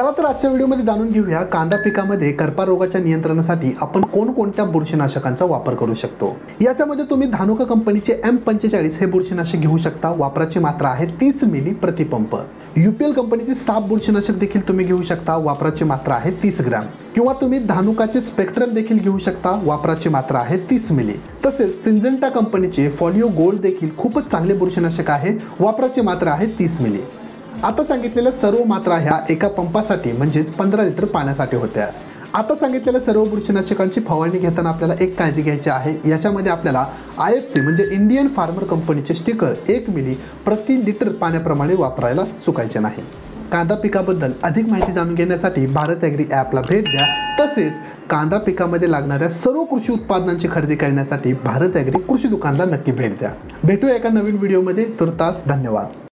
चला तर आजच्या व्हिडिओमध्ये जाणून घेऊया कांदा पिकामध्ये करपा रोगाच्या नियंत्रणासाठी आपण कोणकोणत्या बुरशीनाशकांचा वापर करू शकतो? याच्यामध्ये तुम्ही धानुका कंपनीचे एम पंचेचाळीस हे बुरशीनाशक घेऊ शकता. वापराची मात्रा आहे तीस मिली प्रतिपंप. युपीएल कंपनीचे साप बुरशीनाशक देखील तुम्ही घेऊ शकता. वापराची मात्रा आहे तीस ग्रॅम. किंवा तुम्ही धानुकाचे स्पेक्ट्रल देखील घेऊ शकता. वापराची मात्रा आहे तीस मिली. तसेच सिंझल्टा कंपनीचे फॉलिओ गोल्ड देखील खूपच चांगले बुरशीनाशक आहे. वापराची मात्रा आहे तीस मिली. आता सांगितलेल्या सर्व मात्रा ह्या एका पंपासाठी म्हणजेच पंधरा लिटर पाण्यासाठी होत्या. आता सांगितलेल्या सर्व बुरशीनाशकांची फवारणी घेताना आपल्याला एक काळजी घ्यायची आहे. याच्यामध्ये आपल्याला आय एफ सी म्हणजे इंडियन फार्मर कंपनीचे स्टिकर एक मिली प्रति लिटर पाण्याप्रमाणे वापरायला चुकायचे नाही. कांदा पिकाबद्दल अधिक माहिती जाणून घेण्यासाठी भारत ॲग्री ॲपला भेट द्या. तसेच कांदा पिकामध्ये लागणाऱ्या सर्व कृषी उत्पादनांची खरेदी करण्यासाठी भारत ॲग्री कृषी दुकानला नक्की भेट द्या. भेटूया एका नवीन व्हिडिओमध्ये. तुर्तास धन्यवाद.